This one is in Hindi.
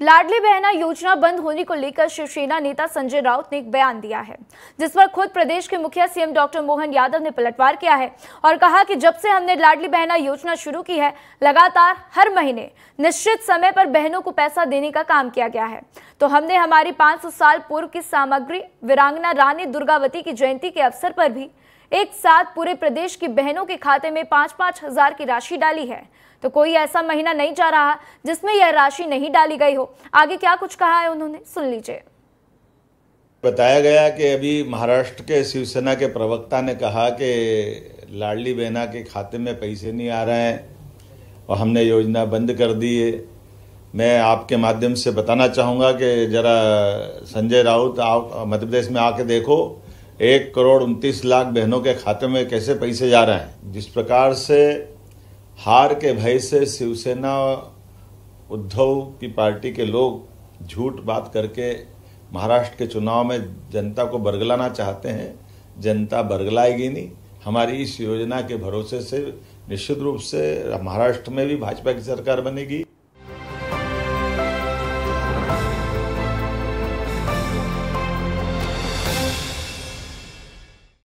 लाडली बहना योजना बंद होने को लेकर शिवसेना नेता संजय राउत ने एक बयान दिया है, जिस पर खुद प्रदेश के मुखिया सीएम डॉक्टर मोहन यादव ने पलटवार किया है और कहा कि जब से हमने लाडली बहना योजना शुरू की है, लगातार हर महीने निश्चित समय पर बहनों को पैसा देने का काम किया गया है। तो हमने हमारी 500 साल पूर्व की सामग्री, वीरांगना रानी दुर्गावती की जयंती के अवसर पर भी एक साथ पूरे प्रदेश की बहनों के खाते में पाँच पाँच हज़ार की राशि डाली है। तो कोई ऐसा महीना नहीं जा रहा जिसमें यह राशि नहीं डाली गई हो। आगे क्या कुछ कहा है उन्होंने? सुन लीजिए। बताया गया कि अभी महाराष्ट्र के शिवसेना के प्रवक्ता ने कहा कि लाडली बहना के खाते में पैसे नहीं आ रहे हैं और हमने योजना बंद कर दी है। मैं आपके माध्यम से बताना चाहूँगा कि ज़रा संजय राउत, आप मध्य प्रदेश में आके देखो एक करोड़ उनतीस लाख बहनों के खाते में कैसे पैसे जा रहे हैं? जिस प्रकार से हार के भय से शिवसेना, उद्धव की पार्टी के लोग झूठ बात करके महाराष्ट्र के चुनाव में जनता को बरगलाना चाहते हैं, जनता बरगलाएगी नहीं। हमारी इस योजना के भरोसे से निश्चित रूप से महाराष्ट्र में भी भाजपा की सरकार बनेगी।